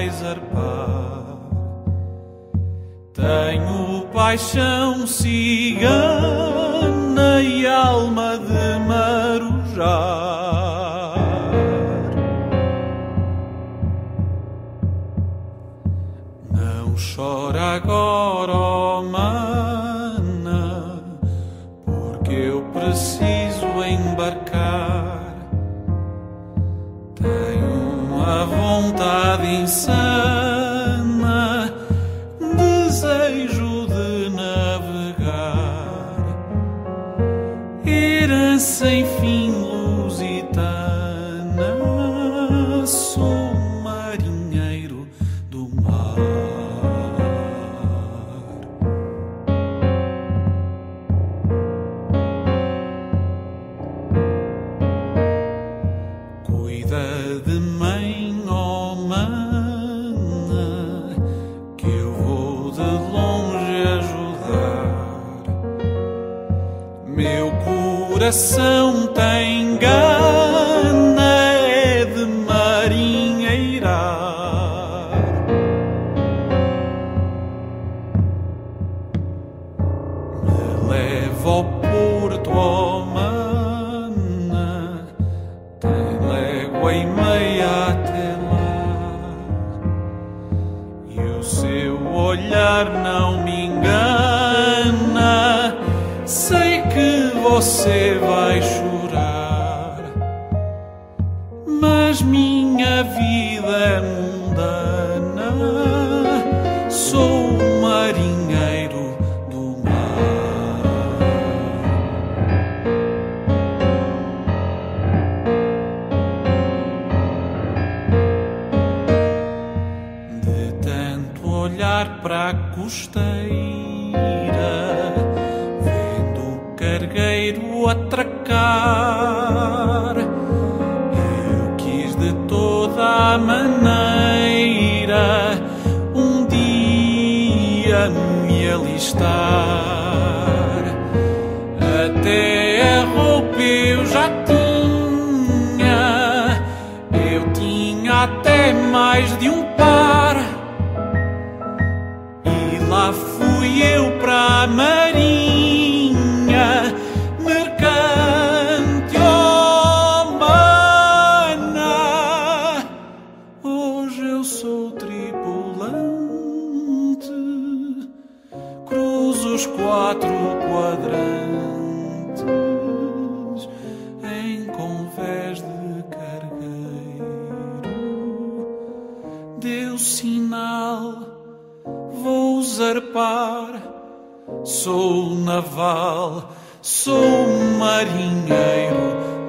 vais arpar. Tenho paixão cigana e alma de marujar. Não chora agora, oh mana, porque eu preciso embarcar. Insana, desejo de navegar, herança sem fim lusitana. Sou marinheiro do mar. Cuida de mãe, Meu coração tem gana é de marinheirar. Me leva ao porto, oh mana, tem légua e meia até lá. E o seu olhar não me engana. Você vai chorar, mas minha vida é mundana. Sou um marinheiro do mar. De tanto olhar para a costeira, cargueiro atracar, eu quis de toda a maneira um dia me alistar. Até a roupa eu já tinha, eu tinha até mais de um par. Os quatro quadrantes em convés de cargueiro. Deu sinal, vou zarpar. Sou naval, sou marinho.